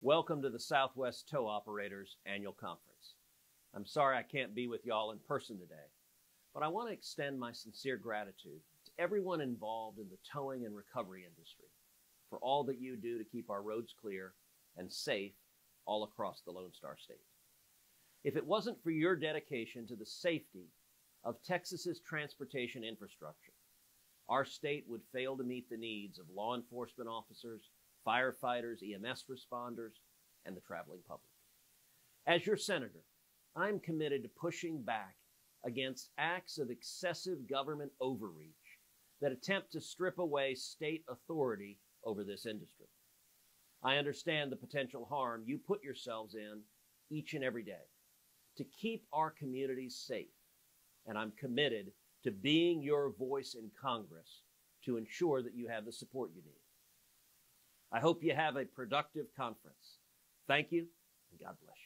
Welcome to the Southwest Tow Operators Annual Conference. I'm sorry I can't be with y'all in person today, but I want to extend my sincere gratitude to everyone involved in the towing and recovery industry for all that you do to keep our roads clear and safe all across the Lone Star State. If it wasn't for your dedication to the safety of Texas's transportation infrastructure, our state would fail to meet the needs of law enforcement officers, firefighters, EMS responders, and the traveling public. As your senator, I'm committed to pushing back against acts of excessive government overreach that attempt to strip away state authority over this industry. I understand the potential harm you put yourselves in each and every day to keep our communities safe, and I'm committed to being your voice in Congress to ensure that you have the support you need. I hope you have a productive conference. Thank you, and God bless.